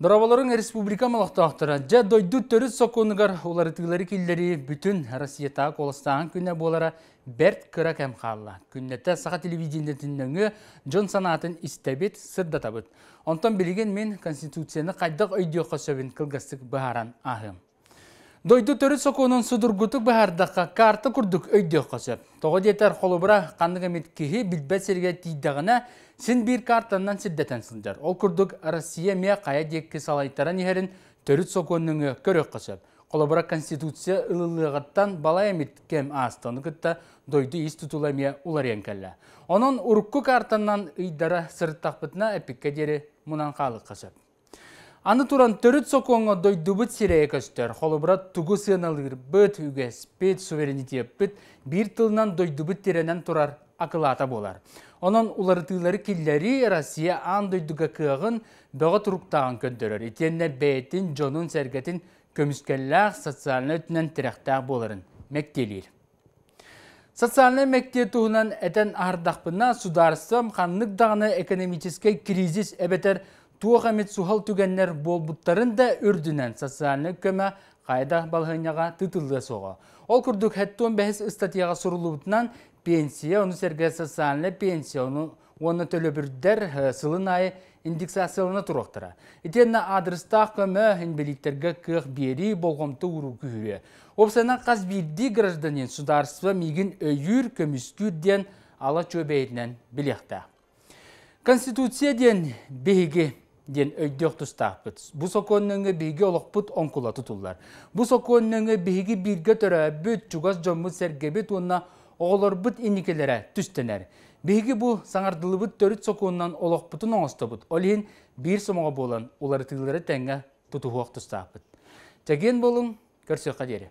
Дорабаларын республика малақтақтыра, жа дойду төріс соқуынығар оларытығылары келдері бүтін Россиятағы қолыстаған күнне болара бәрт кыра кәм қалла. Күннетті сақа телевидениетінніңі Джон санатын истәбет сырда табыт. Онтан білген мен Конституцияны қайдақ өйдеуққа сөбін кылгастық бұхаран ахым. Дойду төрі соқуының судургутук бахардаққа карта күрдік өйдеуққа сөп. Тоғы детер қолыбыра қандығы меткеге білбәт серге тейдіғына Син бир картаннан сиддетен сылдар. Ол күрдік Россия мия қая декке салайтаран ехерін төріт соконныңы көрек. Қолабыра Конституция ылылығыттан бала әмет кем астаны күтті дойды ес тұтуламия улар енкәлі. Оның ұрыққы картаннан ұйдара сырттақпытына әпікке дері мұнан қалық. Аны туран төрүт сокоңо дойдубут сирее көстөр. Холубра тугу сыналыр бөт үгес, бет суверенитет бир тылынан дойдубут теренен турар акылата болар. Онон уларытылары киллери Россия ан дойдуга кыгын бөҕө туруктаган көндөрөр. Итенне бәйтин, жонун сәргетин көмүскәлләр социальный өтүнен тирәхтәг боларын мәктелир. Социальный мәкте туһунан этен ардақпына сударством ханнык дағыны экономический кризис әбетер туохамет сухал түгеннер болбуттарын да үрдінен социальный көмө қайда балғыняға тытылды соға. Ол күрдік хәттуын бәхіс статьяға сұрылуытынан пенсия, оны сәрге социальный пенсия, оны төлі бірдер сылын айы индексациялына тұрақтыра. Итенна адрестақ көмі инбеликтерге кық бері болғымты ұру күйірі. Опсана қаз бірді гражданин сударство мигін өйір көміскүрден ала чөбейінен біліқті. Конституция ден бейге ден өйдек тұстақпыт. Бұ соконныңы бейге олықпыт онкула тұтулар. Бұ соконныңы бейге бірге төрі бүт чугас жоммыт сәргебет онна оғылар бұт инекелері түстенер. Беги бұ саңардылы бұт төріт соқуынан олықпытын оңысты бұт. Олейін бір сомаға болан олар тыңлары тәңі тұтуғақ тұстақпыт. Тәген болың, көрсе қадері.